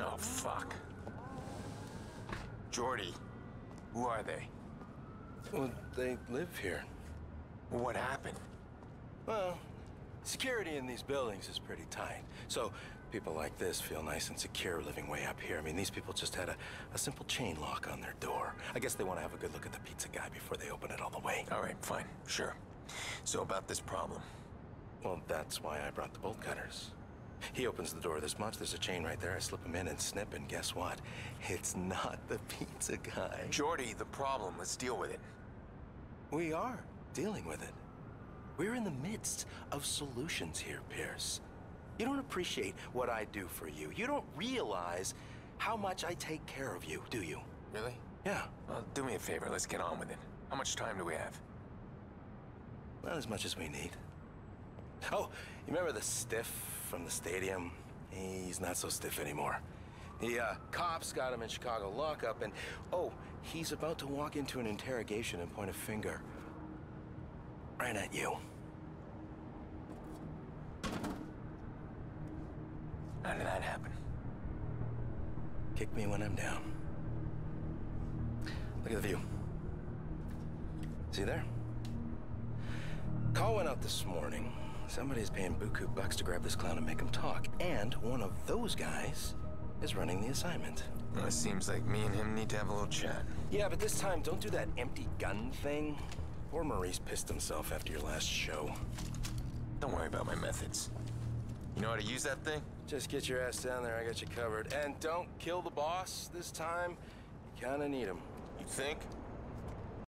Oh, fuck. Jordi, who are they? Well, they live here. What happened? Well, security in these buildings is pretty tight. So people like this feel nice and secure living way up here. I mean, these people just had a, a simple chain lock on their door. I guess they want to have a good look at the pizza guy before they open it all the way. All right, fine, sure. So about this problem. Well, that's why I brought the bolt cutters. He opens the door this much, there's a chain right there. I slip him in and snip, and guess what? It's not the pizza guy. Jordi, the problem. Let's deal with it. We are dealing with it. We're in the midst of solutions here, Pearce. You don't appreciate what I do for you. You don't realize how much I take care of you, do you? Really? Yeah, Well, do me a favor. Let's get on with it. How much time do we have? not as much as we need. Oh, you remember the stiff from the stadium? He's not so stiff anymore. The uh, cops got him in Chicago lockup, and oh, he's about to walk into an interrogation and point a finger right at you. How did that happen? Kick me when I'm down. Look at the view. See there? Call went out this morning. Somebody's paying buku bucks to grab this clown and make him talk. And one of those guys is running the assignment. Well, it seems like me and him need to have a little chat. Yeah, but this time, don't do that empty gun thing. Poor Maurice pissed himself after your last show. Don't worry about my methods. You know how to use that thing? Just get your ass down there, I got you covered. And don't kill the boss this time. You kinda need him. You think?